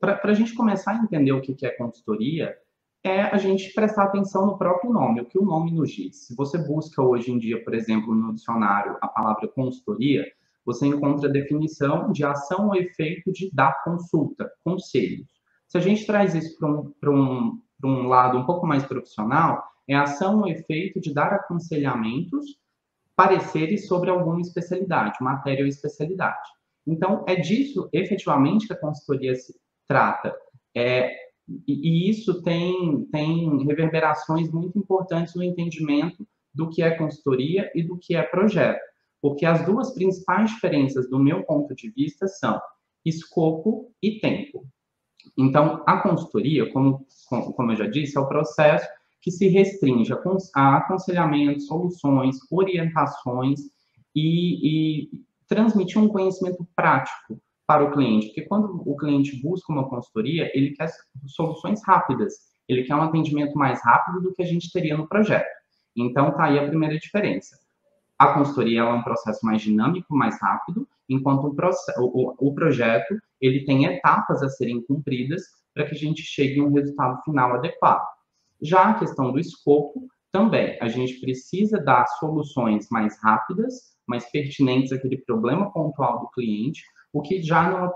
Para a gente começar a entender o que, que é consultoria, é a gente prestar atenção no próprio nome, o que o nome nos diz. Se você busca hoje em dia, por exemplo, no dicionário a palavra consultoria, você encontra a definição de ação ou efeito de dar consulta, conselhos. Se a gente traz isso para um, um, um lado um pouco mais profissional, é ação ou efeito de dar aconselhamentos, pareceres sobre alguma especialidade, matéria ou especialidade. Então, é disso efetivamente que a consultoria se trata. É, e, e isso tem, tem reverberações muito importantes no entendimento do que é consultoria e do que é projeto. Porque as duas principais diferenças, do meu ponto de vista, são escopo e tempo. Então, a consultoria, como, como eu já disse, é o processo que se restringe a aconselhamento, soluções, orientações e, e transmitir um conhecimento prático para o cliente. Porque quando o cliente busca uma consultoria, ele quer soluções rápidas, ele quer um atendimento mais rápido do que a gente teria no projeto. Então, está aí a primeira diferença. A consultoria é um processo mais dinâmico, mais rápido, enquanto o, o, o projeto ele tem etapas a serem cumpridas para que a gente chegue a um resultado final adequado. Já a questão do escopo, também, a gente precisa dar soluções mais rápidas, mais pertinentes àquele problema pontual do cliente, o que já não,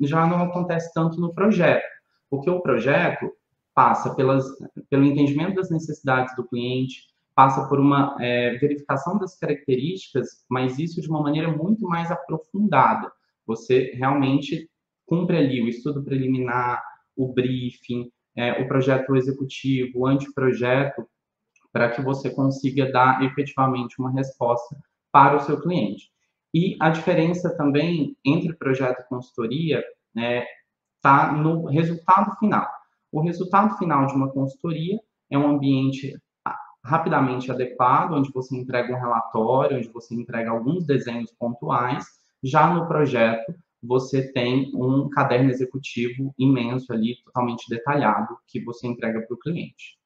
já não acontece tanto no projeto, porque o projeto passa pelas, pelo entendimento das necessidades do cliente, passa por uma é, verificação das características, mas isso de uma maneira muito mais aprofundada. Você realmente cumpre ali o estudo preliminar, o briefing, é, o projeto executivo, o anteprojeto, para que você consiga dar efetivamente uma resposta para o seu cliente. E a diferença também entre projeto e consultoria está né, tá no resultado final. O resultado final de uma consultoria é um ambiente rapidamente adequado, onde você entrega um relatório, onde você entrega alguns desenhos pontuais. Já no projeto, você tem um caderno executivo imenso ali, totalmente detalhado, que você entrega para o cliente.